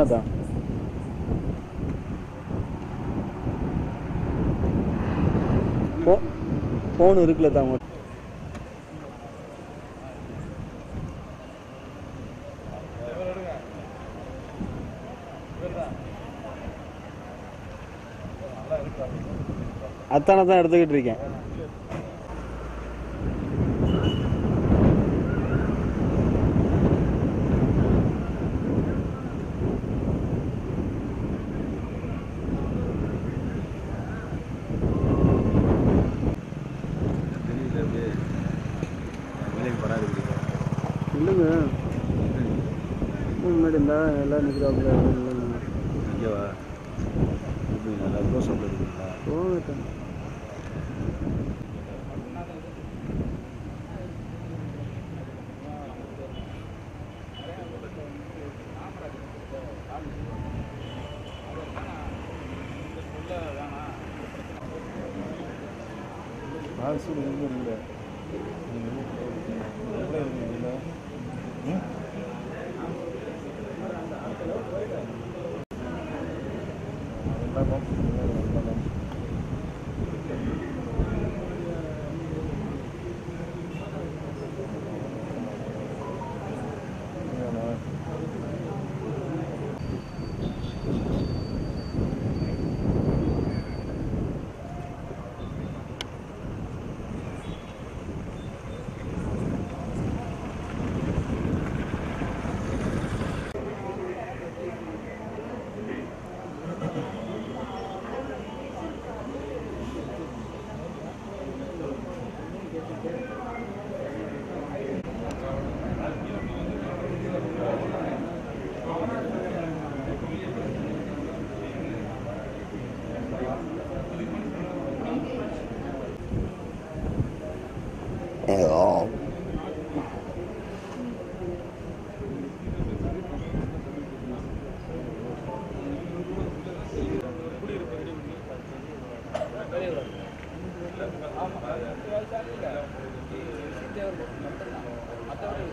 வாங்க தான் ஃபோன் இருக்குல்ல தான் உங்கள்ட்ட. அத்தானை தான் எடுத்துக்கிட்டு இருக்கேன் இல்லைங்க. முன்னாடி இருந்தா எல்லாம் நிற்கிறாப்புல இங்கேவா? எப்படி நல்லா க்ளோஸ் அப்பில் இருக்குங்களா? போங்க நாலு Oh. மற்றபடி